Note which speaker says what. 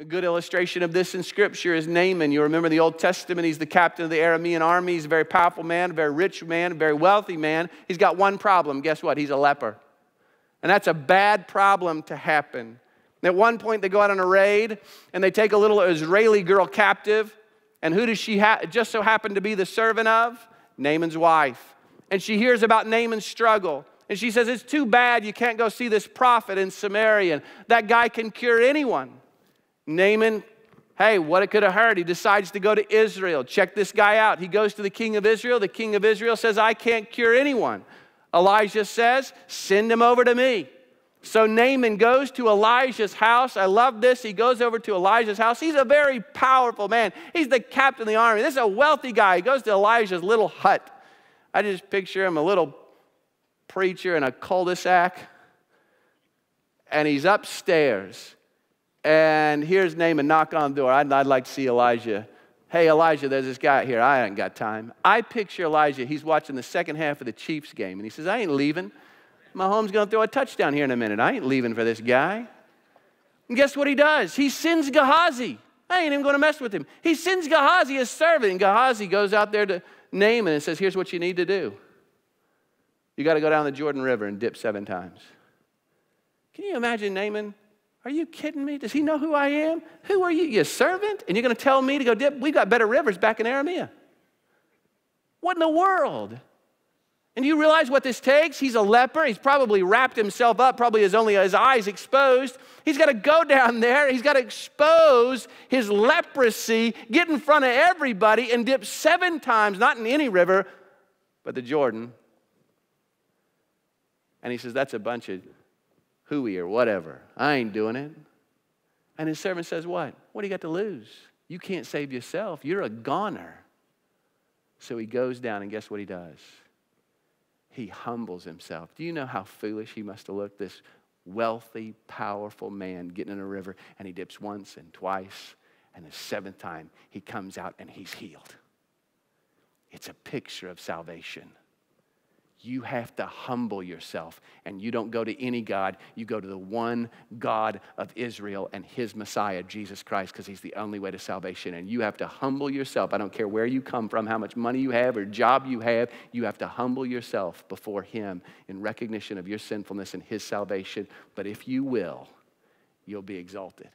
Speaker 1: A good illustration of this in Scripture is Naaman. You remember the Old Testament, he's the captain of the Aramean army. He's a very powerful man, a very rich man, a very wealthy man. He's got one problem. Guess what? He's a leper. And that's a bad problem to happen. At one point, they go out on a raid and they take a little Israeli girl captive. And who does she just so happen to be the servant of? Naaman's wife. And she hears about Naaman's struggle. And she says, It's too bad you can't go see this prophet in Samaria. That guy can cure anyone. Naaman, hey, what it could have hurt. He decides to go to Israel. Check this guy out. He goes to the king of Israel. The king of Israel says, I can't cure anyone. Elijah says, Send him over to me. So Naaman goes to Elijah's house. I love this. He goes over to Elijah's house. He's a very powerful man. He's the captain of the army. This is a wealthy guy. He goes to Elijah's little hut. I just picture him a little preacher in a cul de sac, and he's upstairs. And here's Naaman knock on the door. I'd, I'd like to see Elijah. Hey, Elijah, there's this guy here. I ain't got time. I picture Elijah. He's watching the second half of the Chiefs game, and he says, I ain't leaving. Mahomes going to throw a touchdown here in a minute. I ain't leaving for this guy. And guess what he does? He sends Gehazi. I ain't even going to mess with him. He sends Gehazi, his servant, and Gehazi goes out there to Naaman and says, Here's what you need to do. You got to go down the Jordan River and dip seven times. Can you imagine Naaman are you kidding me? Does he know who I am? Who are you? You servant? And you're going to tell me to go dip? We've got better rivers back in Aramea. What in the world? And do you realize what this takes? He's a leper. He's probably wrapped himself up, probably has only his eyes exposed. He's got to go down there. He's got to expose his leprosy, get in front of everybody, and dip seven times, not in any river, but the Jordan. And he says, That's a bunch of hooey or whatever. I ain't doing it. And his servant says, What? What do you got to lose? You can't save yourself. You're a goner. So he goes down, and guess what he does? He humbles himself. Do you know how foolish he must have looked? This wealthy, powerful man getting in a river, and he dips once and twice, and the seventh time he comes out and he's healed. It's a picture of salvation you have to humble yourself. And you don't go to any God, you go to the one God of Israel and his Messiah, Jesus Christ, because he's the only way to salvation. And you have to humble yourself. I don't care where you come from, how much money you have, or job you have, you have to humble yourself before him in recognition of your sinfulness and his salvation. But if you will, you'll be exalted.